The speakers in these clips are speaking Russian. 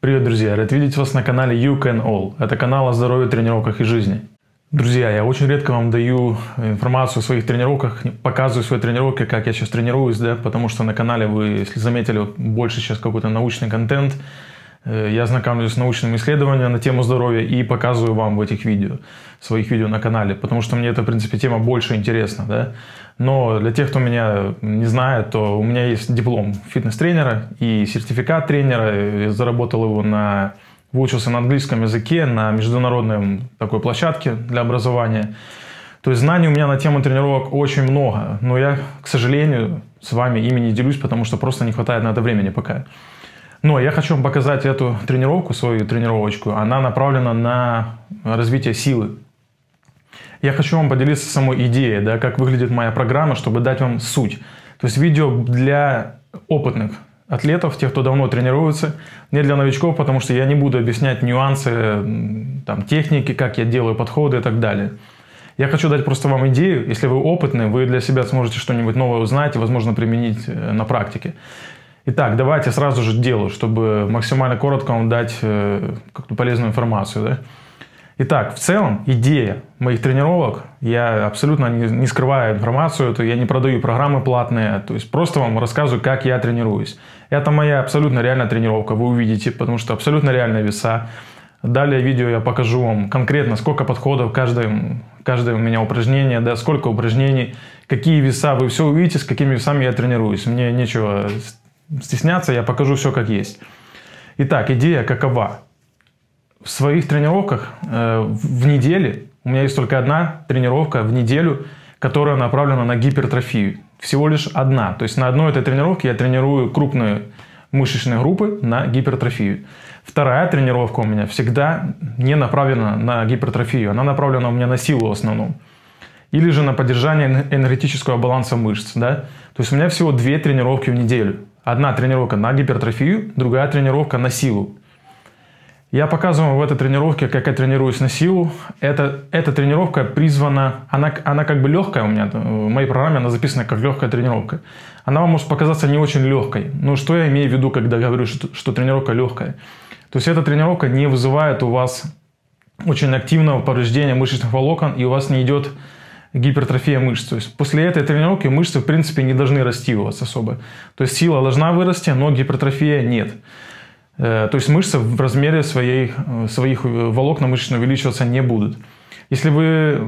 Привет, друзья! Рад видеть вас на канале You Can All. Это канал о здоровье, тренировках и жизни. Друзья, я очень редко вам даю информацию о своих тренировках, показываю свои тренировки, как я сейчас тренируюсь, да, потому что на канале вы, если заметили, больше сейчас какой-то научный контент, я знакомлюсь с научными исследованиями на тему здоровья и показываю вам в этих видео, своих видео на канале, потому что мне эта, в принципе, тема больше интересна, да. Но для тех, кто меня не знает, то у меня есть диплом фитнес-тренера и сертификат тренера. Я заработал его на... Выучился на английском языке на международной такой площадке для образования. То есть знаний у меня на тему тренировок очень много, но я, к сожалению, с вами ими не делюсь, потому что просто не хватает на это времени пока. Но я хочу вам показать эту тренировку, свою тренировочку. Она направлена на развитие силы. Я хочу вам поделиться самой идеей, да, как выглядит моя программа, чтобы дать вам суть. То есть видео для опытных атлетов, тех, кто давно тренируется, не для новичков, потому что я не буду объяснять нюансы там, техники, как я делаю подходы и так далее. Я хочу дать просто вам идею, если вы опытны, вы для себя сможете что-нибудь новое узнать и, возможно, применить э, на практике. Итак, давайте сразу же делу, чтобы максимально коротко вам дать э, какую-то полезную информацию. Да? Итак, в целом идея моих тренировок, я абсолютно не, не скрываю информацию, это я не продаю программы платные, то есть просто вам рассказываю, как я тренируюсь. Это моя абсолютно реальная тренировка, вы увидите, потому что абсолютно реальные веса. Далее видео я покажу вам конкретно, сколько подходов, каждое, каждое у меня упражнение, да, сколько упражнений, какие веса, вы все увидите, с какими весами я тренируюсь. Мне нечего стесняться, я покажу все как есть. Итак, идея какова? В своих тренировках э, в неделе, у меня есть только одна тренировка в неделю, которая направлена на гипертрофию. Всего лишь одна. То есть на одной этой тренировке я тренирую крупные мышечные группы на гипертрофию. Вторая тренировка у меня всегда не направлена на гипертрофию, она направлена у меня на силу в основном. Или же на поддержание энергетического баланса мышц. Да? То есть у меня всего две тренировки в неделю. Одна тренировка на гипертрофию, другая тренировка на силу. Я показываю в этой тренировке, как я тренируюсь на силу. Это, эта тренировка призвана, она, она как бы легкая у меня, в моей программе она записана как легкая тренировка. Она вам может показаться не очень легкой. Но что я имею в виду, когда говорю, что, что тренировка легкая? То есть эта тренировка не вызывает у вас очень активного повреждения мышечных волокон, и у вас не идет гипертрофия мышц. То есть после этой тренировки мышцы в принципе не должны расти у вас особо. То есть сила должна вырасти, но гипертрофия нет. Э, то есть мышцы в размере своей, э, своих волокна мышечно увеличиваться не будут. Если вы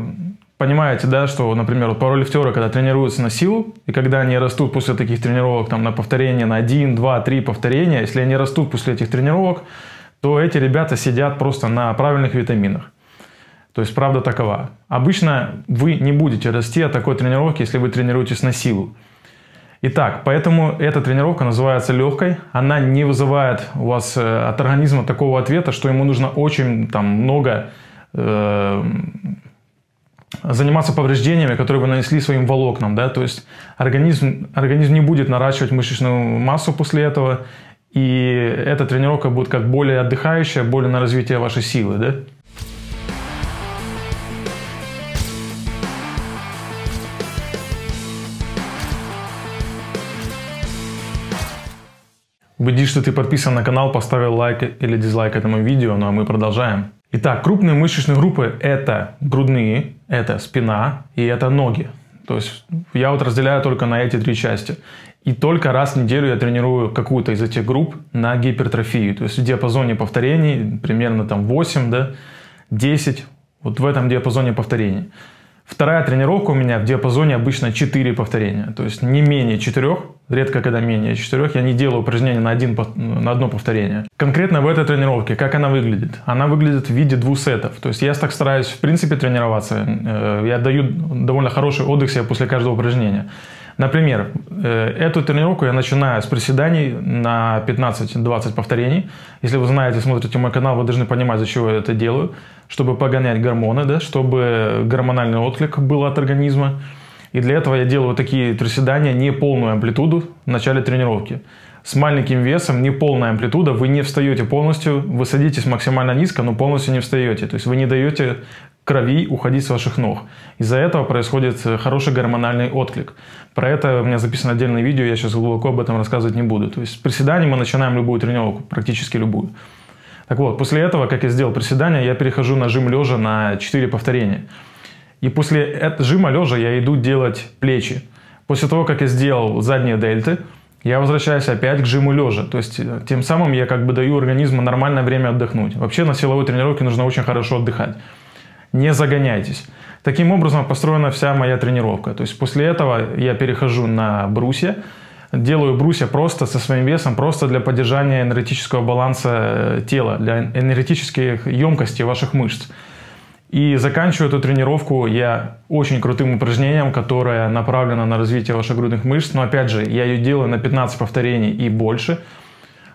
понимаете, да, что, например, вот пауэрлифтеры, когда тренируются на силу, и когда они растут после таких тренировок там, на повторение, на 1, 2, 3 повторения, если они растут после этих тренировок, то эти ребята сидят просто на правильных витаминах. То есть правда такова. Обычно вы не будете расти от такой тренировки, если вы тренируетесь на силу. Итак, поэтому эта тренировка называется легкой. Она не вызывает у вас э, от организма такого ответа, что ему нужно очень там, много э, заниматься повреждениями, которые вы нанесли своим волокнам. Да? То есть организм, организм не будет наращивать мышечную массу после этого. И эта тренировка будет как более отдыхающая, более на развитие вашей силы. Да? Убедись, что ты подписан на канал, поставил лайк или дизлайк этому видео, ну а мы продолжаем. Итак, крупные мышечные группы это грудные, это спина и это ноги. То есть я вот разделяю только на эти три части. И только раз в неделю я тренирую какую-то из этих групп на гипертрофию. То есть в диапазоне повторений примерно там 8, да, 10, вот в этом диапазоне повторений. Вторая тренировка у меня в диапазоне обычно 4 повторения, то есть не менее 4, редко когда менее 4, я не делаю упражнения на, один, на одно повторение. Конкретно в этой тренировке, как она выглядит? Она выглядит в виде двух сетов, то есть я так стараюсь в принципе тренироваться, э, я даю довольно хороший отдых себе после каждого упражнения. Например, э, эту тренировку я начинаю с приседаний на 15-20 повторений. Если вы знаете, смотрите мой канал, вы должны понимать, за чего я это делаю. Чтобы погонять гормоны, да, чтобы гормональный отклик был от организма. И для этого я делаю такие приседания, не полную амплитуду в начале тренировки. С маленьким весом, не полная амплитуда, вы не встаете полностью, вы садитесь максимально низко, но полностью не встаете. То есть вы не даете крови уходить с ваших ног. Из-за этого происходит хороший гормональный отклик. Про это у меня записано отдельное видео, я сейчас глубоко об этом рассказывать не буду. То есть с приседаний мы начинаем любую тренировку, практически любую. Так вот, после этого, как я сделал приседания, я перехожу на жим лежа на 4 повторения. И после жима лежа я иду делать плечи. После того, как я сделал задние дельты, я возвращаюсь опять к жиму лежа. То есть э, тем самым я как бы даю организму нормальное время отдохнуть. Вообще на силовой тренировке нужно очень хорошо отдыхать. Не загоняйтесь. Таким образом построена вся моя тренировка. То есть после этого я перехожу на брусья, делаю брусья просто со своим весом, просто для поддержания энергетического баланса э, тела, для энергетических емкостей ваших мышц. И заканчиваю эту тренировку я очень крутым упражнением, которое направлено на развитие ваших грудных мышц. Но опять же, я ее делаю на 15 повторений и больше,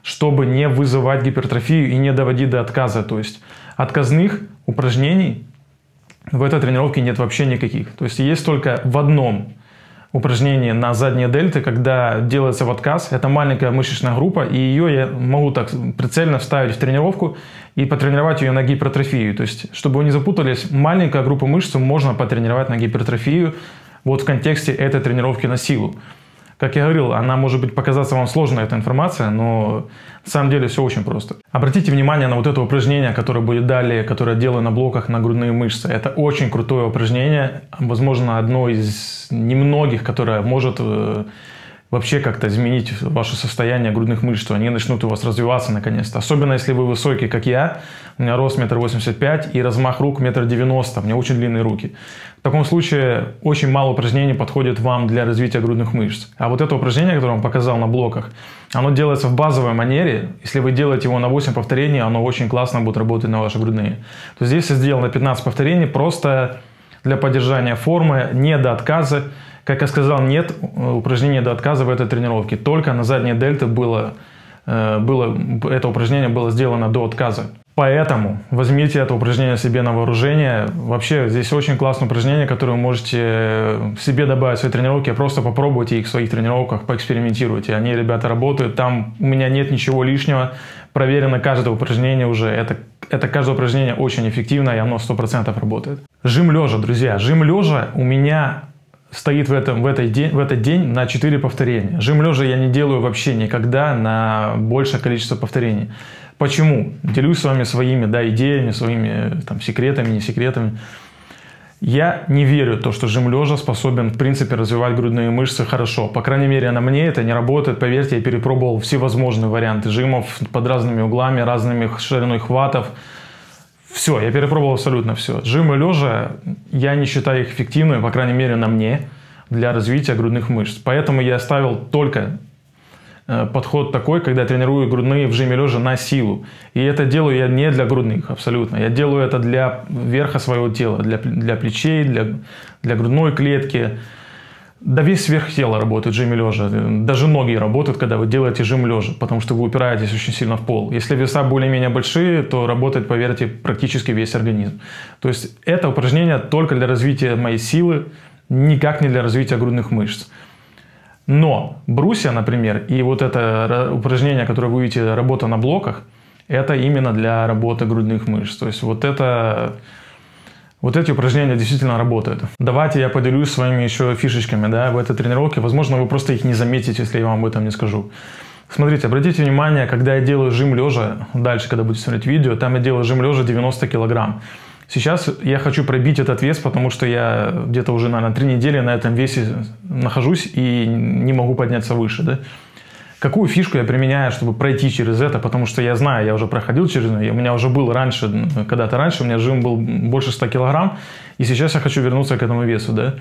чтобы не вызывать гипертрофию и не доводить до отказа. То есть отказных упражнений в этой тренировке нет вообще никаких. То есть есть только в одном упражнение на задние дельты, когда делается в отказ. Это маленькая мышечная группа, и ее я могу так прицельно вставить в тренировку и потренировать ее на гипертрофию. То есть, чтобы вы не запутались, маленькая группа мышц можно потренировать на гипертрофию вот в контексте этой тренировки на силу. Как я говорил, она может быть показаться вам сложной, эта информация, но на самом деле все очень просто. Обратите внимание на вот это упражнение, которое будет далее, которое я делаю на блоках на грудные мышцы. Это очень крутое упражнение, возможно, одно из немногих, которое может э, вообще как-то изменить ваше состояние грудных мышц, что они начнут у вас развиваться наконец-то. Особенно если вы высокий, как я, у меня рост метр восемьдесят пять и размах рук метр девяносто, у меня очень длинные руки. В таком случае очень мало упражнений подходит вам для развития грудных мышц. А вот это упражнение, которое я вам показал на блоках, оно делается в базовой манере. Если вы делаете его на 8 повторений, оно очень классно будет работать на ваши грудные. То здесь я сделал на 15 повторений просто для поддержания формы, не до отказа. Как я сказал, нет упражнения до отказа в этой тренировке. Только на задней дельты было, э, было, это упражнение было сделано до отказа. Поэтому возьмите это упражнение себе на вооружение. Вообще, здесь очень классное упражнение, которое вы можете э, себе добавить в свои тренировки. Просто попробуйте их в своих тренировках, поэкспериментируйте. Они, ребята, работают. Там у меня нет ничего лишнего. Проверено каждое упражнение уже. Это, это каждое упражнение очень эффективно, и оно 100% работает. Жим лежа, друзья. Жим лежа у меня стоит в, этом, в, этот день, в этот день на 4 повторения. Жим лежа я не делаю вообще никогда на большее количество повторений. Почему? Делюсь с вами своими да, идеями, своими там, секретами, не секретами. Я не верю в то, что жим лежа способен, в принципе, развивать грудные мышцы хорошо. По крайней мере, на мне это не работает. Поверьте, я перепробовал всевозможные варианты жимов под разными углами, разными шириной хватов. Все, я перепробовал абсолютно все. Жимы лежа, я не считаю их эффективными, по крайней мере на мне, для развития грудных мышц. Поэтому я оставил только э, подход такой, когда я тренирую грудные в жиме лежа на силу. И это делаю я не для грудных абсолютно. Я делаю это для верха своего тела, для, для плечей, для, для грудной клетки, да весь верх тела работает жим лежа. Даже ноги работают, когда вы делаете жим лежа, потому что вы упираетесь очень сильно в пол. Если веса более-менее большие, то работает, поверьте, практически весь организм. То есть это упражнение только для развития моей силы, никак не для развития грудных мышц. Но брусья, например, и вот это упражнение, которое вы видите, работа на блоках, это именно для работы грудных мышц. То есть вот это вот эти упражнения действительно работают. Давайте я поделюсь своими еще фишечками да, в этой тренировке. Возможно, вы просто их не заметите, если я вам об этом не скажу. Смотрите, обратите внимание, когда я делаю жим лежа, дальше, когда будете смотреть видео, там я делаю жим лежа 90 килограмм. Сейчас я хочу пробить этот вес, потому что я где-то уже, наверное, три недели на этом весе нахожусь и не могу подняться выше. Да? Какую фишку я применяю, чтобы пройти через это? Потому что я знаю, я уже проходил через это. У меня уже был раньше, когда-то раньше, у меня жим был больше 100 килограмм. И сейчас я хочу вернуться к этому весу. Да?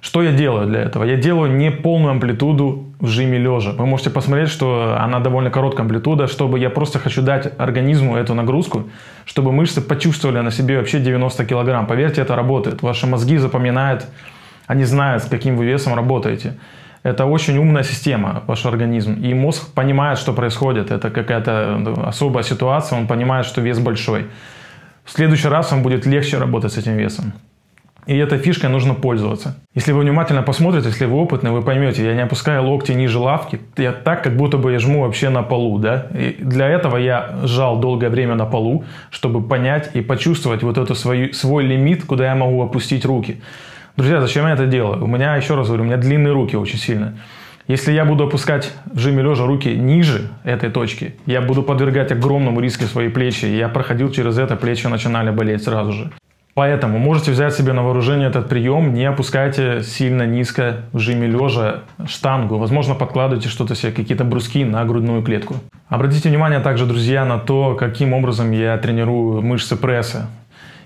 Что я делаю для этого? Я делаю не полную амплитуду в жиме лежа. Вы можете посмотреть, что она довольно короткая амплитуда, чтобы я просто хочу дать организму эту нагрузку, чтобы мышцы почувствовали на себе вообще 90 килограмм. Поверьте, это работает. Ваши мозги запоминают, они знают, с каким вы весом работаете. Это очень умная система, ваш организм. И мозг понимает, что происходит. Это какая-то особая ситуация, он понимает, что вес большой. В следующий раз вам будет легче работать с этим весом. И этой фишкой нужно пользоваться. Если вы внимательно посмотрите, если вы опытный, вы поймете, я не опускаю локти ниже лавки, я так, как будто бы я жму вообще на полу, да. И для этого я жал долгое время на полу, чтобы понять и почувствовать вот эту свою, свой лимит, куда я могу опустить руки. Друзья, зачем я это делаю? У меня, еще раз говорю, у меня длинные руки очень сильно. Если я буду опускать в жиме лежа руки ниже этой точки, я буду подвергать огромному риску свои плечи. Я проходил через это, плечи начинали болеть сразу же. Поэтому можете взять себе на вооружение этот прием, не опускайте сильно низко в жиме лежа штангу. Возможно, подкладывайте что-то себе, какие-то бруски на грудную клетку. Обратите внимание также, друзья, на то, каким образом я тренирую мышцы пресса.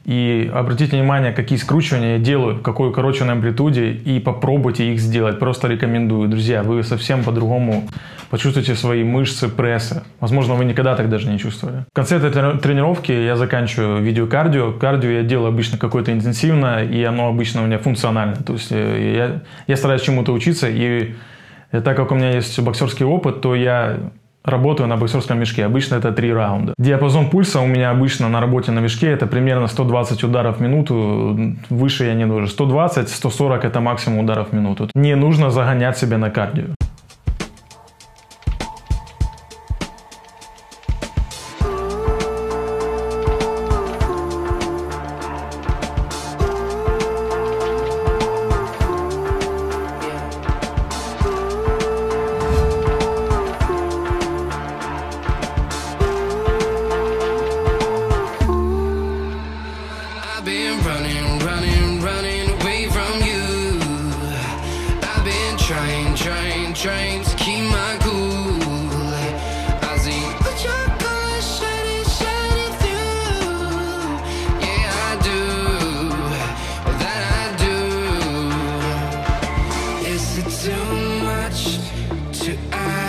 И обратите внимание, какие скручивания я делаю, в какой укороченной амплитуде, и попробуйте их сделать. Просто рекомендую. Друзья, вы совсем по-другому почувствуйте свои мышцы пресса. Возможно, вы никогда так даже не чувствовали. В конце этой тренировки я заканчиваю видеокардио. Кардио я делаю обычно какое-то интенсивно, и оно обычно у меня функционально. То есть э, я, я стараюсь чему-то учиться, и так как у меня есть боксерский опыт, то я Работаю на боксерском мешке. Обычно это три раунда. Диапазон пульса у меня обычно на работе на мешке это примерно 120 ударов в минуту. Выше я не должен. 120-140 это максимум ударов в минуту. Не нужно загонять себя на кардио. I.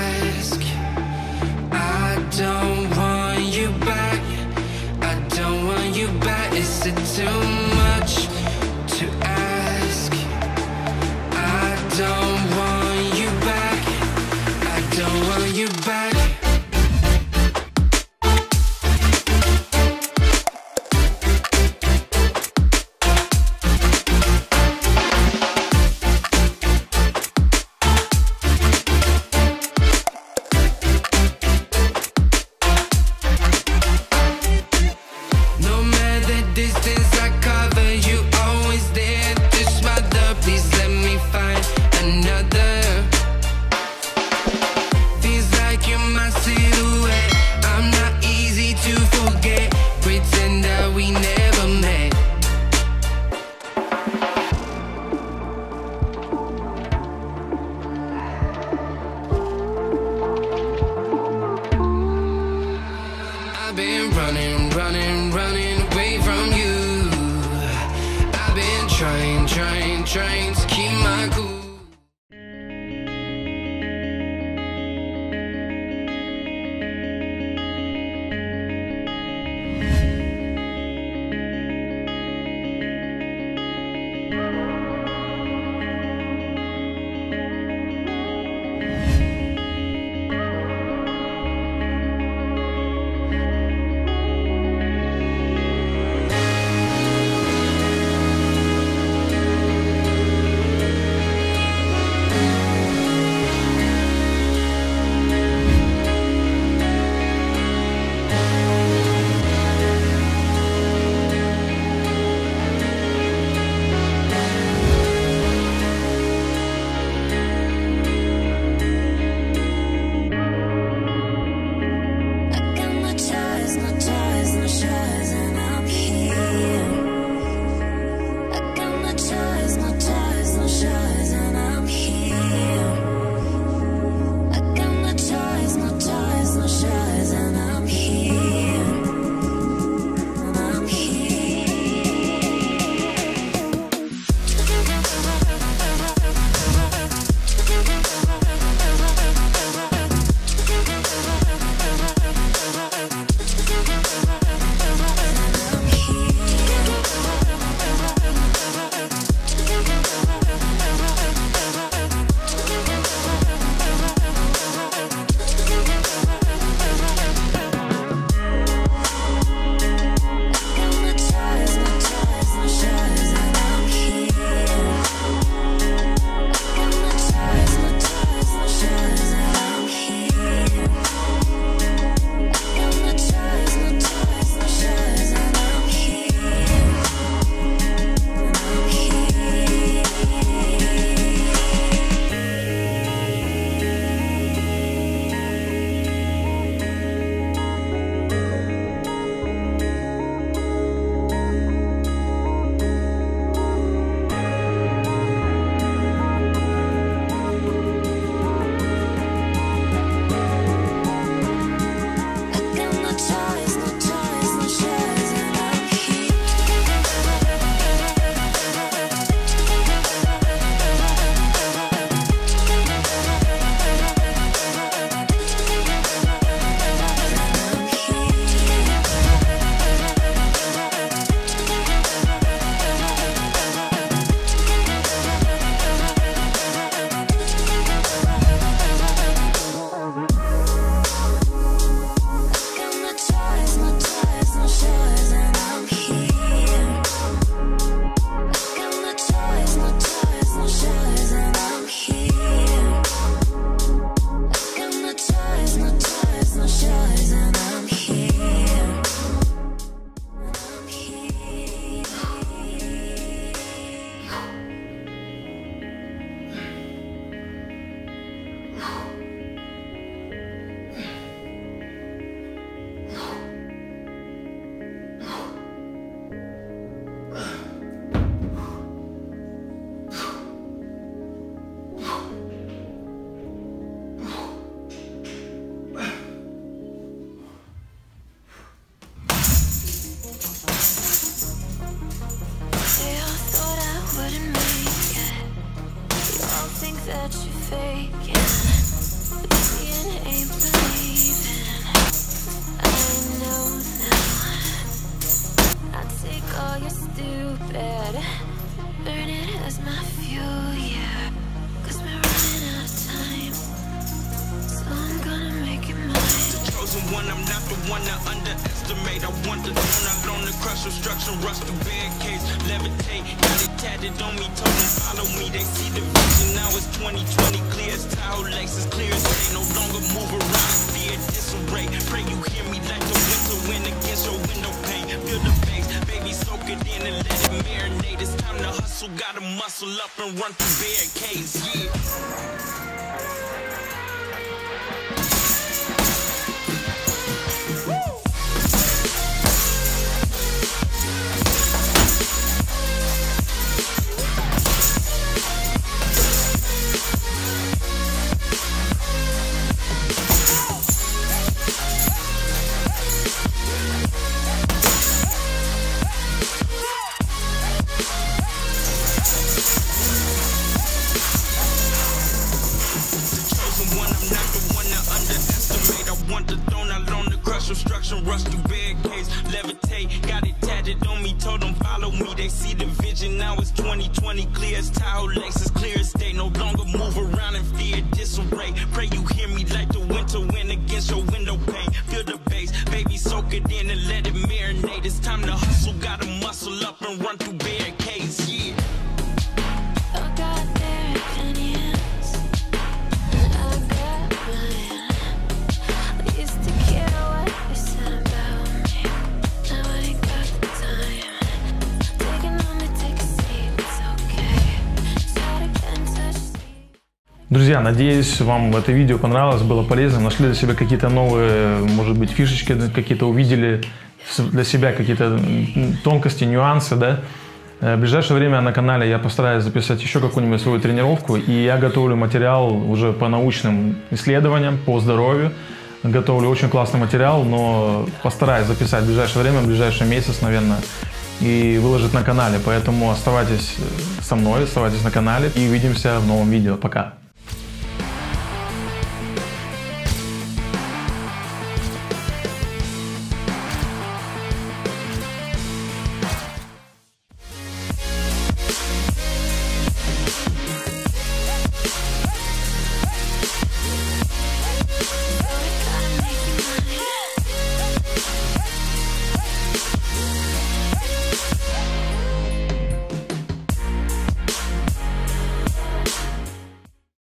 that you fake it. Being believing. I know now. I take all your stupid Burn it as my fuel, yeah. Cause we're running out of time. So I'm gonna make it mine. The chosen one, I'm not the one to underestimate. I want the throne, I've blown the crush obstruction Rush the barricades, levitate Got it tatted on me, told them follow me They see the 2020, clear as Tahoe Lexus, clear as day. No longer move around, fear disarray. Pray you hear me like the winter wind against your window pane. Feel the bass, baby, soak it in and let it marinate. It's time to hustle, gotta muscle up and run through barricades, yeah. money clear as towel. Друзья, надеюсь, вам это видео понравилось, было полезно, нашли для себя какие-то новые, может быть, фишечки, какие-то увидели для себя какие-то тонкости, нюансы, да. Э, В ближайшее время на канале я постараюсь записать еще какую-нибудь свою тренировку, и я готовлю материал уже по научным исследованиям, по здоровью. Готовлю очень классный материал, но постараюсь записать в ближайшее время, в ближайший месяц, наверное, и выложить на канале. Поэтому оставайтесь э, со мной, оставайтесь на канале и увидимся в новом видео. Пока!